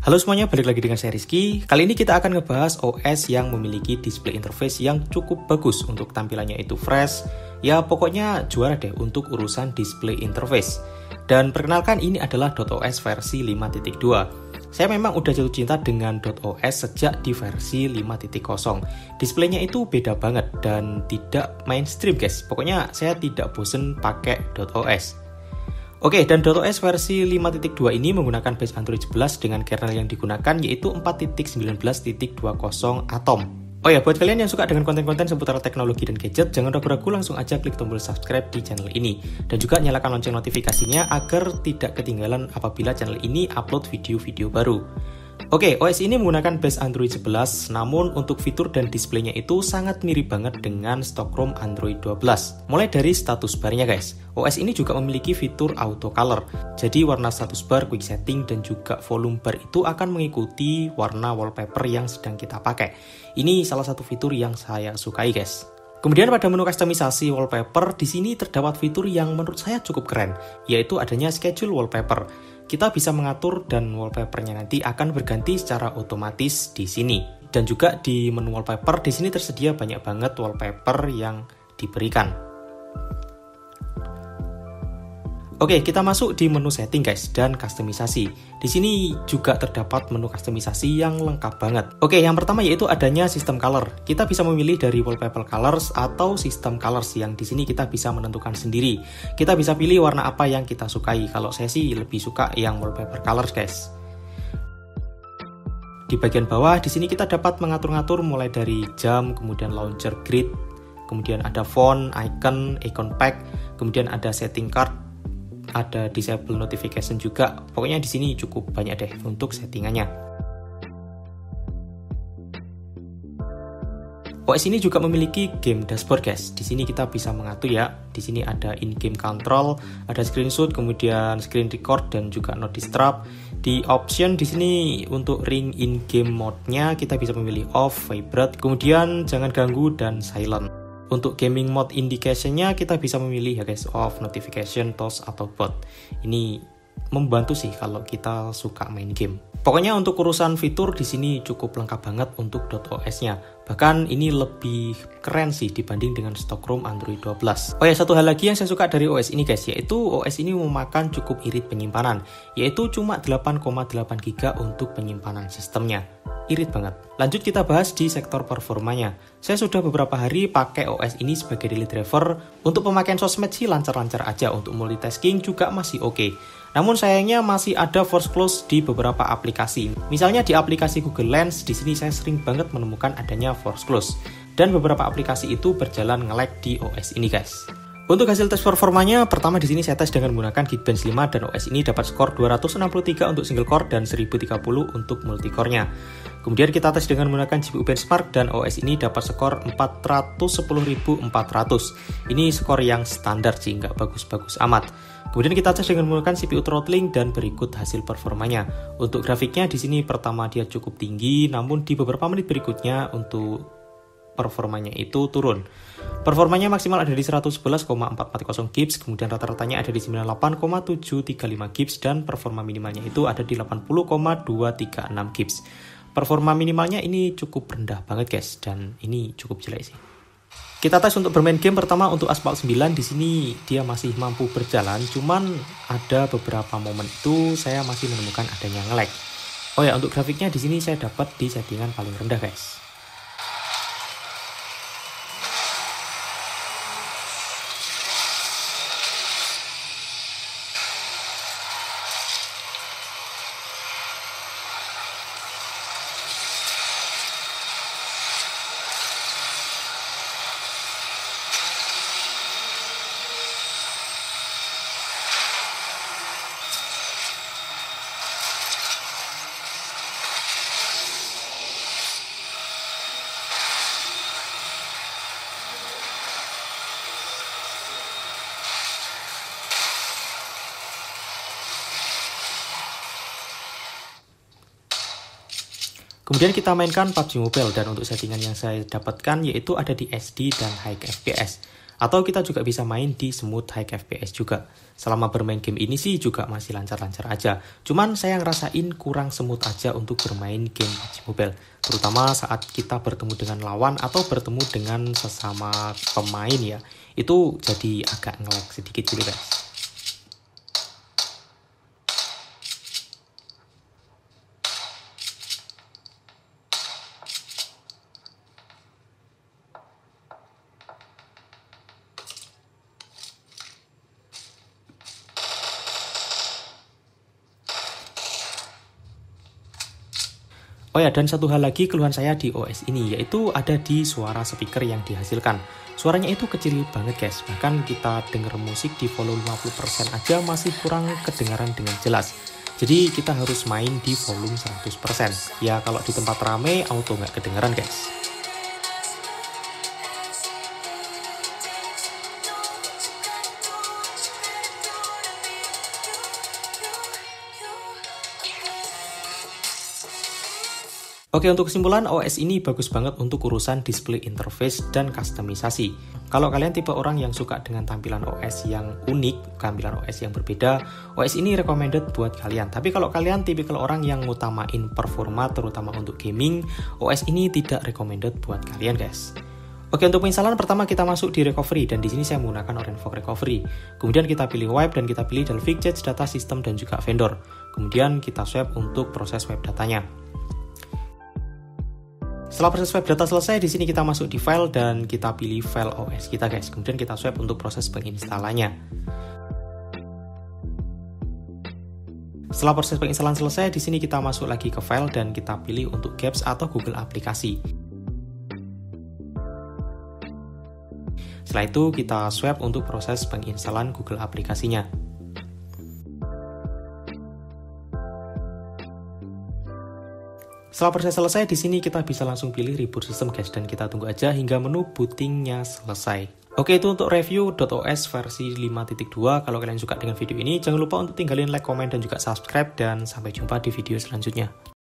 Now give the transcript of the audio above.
Halo semuanya, balik lagi dengan saya Rizky. Kali ini kita akan ngebahas OS yang memiliki display interface yang cukup bagus untuk tampilannya itu fresh. Ya pokoknya juara deh untuk urusan display interface. Dan perkenalkan ini adalah .os versi 5.2. Saya memang udah jatuh cinta dengan .os sejak di versi 5.0. Displaynya itu beda banget dan tidak mainstream guys. Pokoknya saya tidak bosen pakai .os. Oke, dan .os versi 5.2 ini menggunakan base Android 11 dengan kernel yang digunakan yaitu 4.19.20 Atom. Oh ya, buat kalian yang suka dengan konten-konten seputar teknologi dan gadget, jangan ragu-ragu langsung aja klik tombol subscribe di channel ini. Dan juga nyalakan lonceng notifikasinya agar tidak ketinggalan apabila channel ini upload video-video baru. Oke, OS ini menggunakan base Android 11, namun untuk fitur dan displaynya itu sangat mirip banget dengan stock ROM Android 12. Mulai dari status barnya guys, OS ini juga memiliki fitur auto color. Jadi warna status bar, quick setting, dan juga volume bar itu akan mengikuti warna wallpaper yang sedang kita pakai. Ini salah satu fitur yang saya sukai guys. Kemudian pada menu kustomisasi wallpaper, di sini terdapat fitur yang menurut saya cukup keren, yaitu adanya schedule wallpaper kita bisa mengatur dan wallpapernya nanti akan berganti secara otomatis di sini. Dan juga di menu wallpaper di sini tersedia banyak banget wallpaper yang diberikan. Oke, kita masuk di menu setting guys dan customisasi. Di sini juga terdapat menu customisasi yang lengkap banget. Oke, yang pertama yaitu adanya sistem color. Kita bisa memilih dari wallpaper colors atau sistem colors yang di sini kita bisa menentukan sendiri. Kita bisa pilih warna apa yang kita sukai. Kalau saya sih lebih suka yang wallpaper colors guys. Di bagian bawah di sini kita dapat mengatur-ngatur mulai dari jam, kemudian launcher grid, kemudian ada font, icon, icon pack, kemudian ada setting card, ada disable notification juga. Pokoknya di sini cukup banyak deh untuk settingannya. OS ini juga memiliki game dashboard guys. Di sini kita bisa mengatur ya. Di sini ada in-game control, ada screenshot, kemudian screen record dan juga not disturb. Di option di sini untuk ring in-game mode-nya kita bisa memilih off, vibrate, kemudian jangan ganggu dan silent. Untuk gaming mode indication-nya kita bisa memilih ya guys, off, notification, toast, atau bot. Ini membantu sih kalau kita suka main game. Pokoknya untuk urusan fitur di sini cukup lengkap banget untuk .os-nya. Bahkan ini lebih keren sih dibanding dengan stock ROM Android 12. Oh ya, satu hal lagi yang saya suka dari OS ini guys, yaitu OS ini memakan cukup irit penyimpanan, yaitu cuma 8,8 GB untuk penyimpanan sistemnya irit banget. Lanjut kita bahas di sektor performanya. Saya sudah beberapa hari pakai OS ini sebagai daily driver. Untuk pemakaian sosmed sih lancar-lancar aja, untuk multitasking juga masih oke. Okay. Namun sayangnya masih ada force close di beberapa aplikasi. Misalnya di aplikasi Google Lens, di sini saya sering banget menemukan adanya force close. Dan beberapa aplikasi itu berjalan nge-lag di OS ini guys. Untuk hasil tes performanya, pertama di sini saya tes dengan menggunakan Geekbench 5 dan OS ini dapat skor 263 untuk single core dan 1030 untuk multicore-nya. Kemudian kita tes dengan menggunakan GPU benchmark dan OS ini dapat skor 410.400. Ini skor yang standar sih, nggak bagus-bagus amat. Kemudian kita tes dengan menggunakan CPU throttling dan berikut hasil performanya. Untuk grafiknya di sini pertama dia cukup tinggi, namun di beberapa menit berikutnya untuk performanya itu turun. Performanya maksimal ada di 111,440 gips, kemudian rata-ratanya ada di 98,735 gips dan performa minimalnya itu ada di 80,236 gips performa minimalnya ini cukup rendah banget guys dan ini cukup jelek sih. Kita tes untuk bermain game pertama untuk Asphalt 9 di sini dia masih mampu berjalan, cuman ada beberapa momen itu saya masih menemukan adanya nge-lag. Oh ya, untuk grafiknya di sini saya dapat di settingan paling rendah guys. Kemudian kita mainkan PUBG Mobile dan untuk settingan yang saya dapatkan yaitu ada di SD dan High FPS. Atau kita juga bisa main di smooth high FPS juga. Selama bermain game ini sih juga masih lancar-lancar aja. Cuman saya ngerasain kurang smooth aja untuk bermain game PUBG Mobile. Terutama saat kita bertemu dengan lawan atau bertemu dengan sesama pemain ya. Itu jadi agak ngelag sedikit gitu guys. Oh ya, dan satu hal lagi keluhan saya di OS ini, yaitu ada di suara speaker yang dihasilkan. Suaranya itu kecil banget guys, bahkan kita denger musik di volume 50% aja masih kurang kedengaran dengan jelas. Jadi kita harus main di volume 100%. Ya kalau di tempat rame auto nggak kedengaran guys. Oke, untuk kesimpulan, OS ini bagus banget untuk urusan display interface dan kustomisasi. Kalau kalian tipe orang yang suka dengan tampilan OS yang unik, tampilan OS yang berbeda, OS ini recommended buat kalian. Tapi kalau kalian tipikal orang yang ngutamain performa terutama untuk gaming, OS ini tidak recommended buat kalian, guys. Oke, untuk penginstalan pertama kita masuk di recovery dan di sini saya menggunakan Orenfog Recovery. Kemudian kita pilih wipe dan kita pilih Dalvik Jets data system dan juga vendor. Kemudian kita swap untuk proses web datanya. Setelah proses web data selesai, di sini kita masuk di file dan kita pilih file OS kita guys. Kemudian kita swipe untuk proses penginstalannya. Setelah proses penginstalan selesai, di sini kita masuk lagi ke file dan kita pilih untuk Gaps atau Google Aplikasi. Setelah itu kita swipe untuk proses penginstalan Google Aplikasinya. Setelah proses selesai, di sini kita bisa langsung pilih reboot system guys dan kita tunggu aja hingga menu bootingnya selesai. Oke itu untuk review .os versi 5.2. Kalau kalian suka dengan video ini, jangan lupa untuk tinggalin like, komen, dan juga subscribe. Dan sampai jumpa di video selanjutnya.